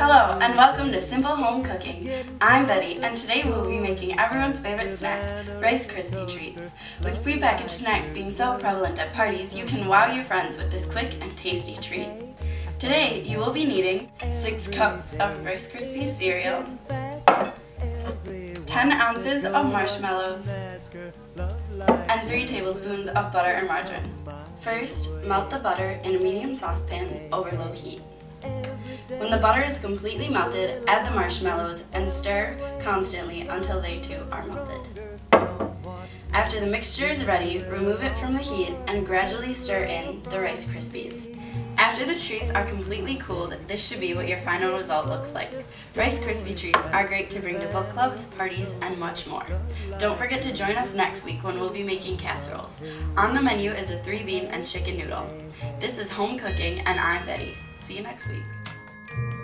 Hello and welcome to Simple Home Cooking. I'm Betty and today we'll be making everyone's favorite snack, Rice Krispie Treats. With prepackaged snacks being so prevalent at parties, you can wow your friends with this quick and tasty treat. Today you will be needing 6 cups of Rice Krispies cereal, 10 ounces of marshmallows, and 3 tablespoons of butter or margarine. First, melt the butter in a medium saucepan over low heat. When the butter is completely melted, add the marshmallows and stir constantly until they too are melted. After the mixture is ready, remove it from the heat and gradually stir in the Rice Krispies. After the treats are completely cooled, this should be what your final result looks like. Rice Krispie treats are great to bring to book clubs, parties, and much more. Don't forget to join us next week when we'll be making casseroles. On the menu is a three bean and chicken noodle. This is home cooking and I'm Betty. See you next week thank you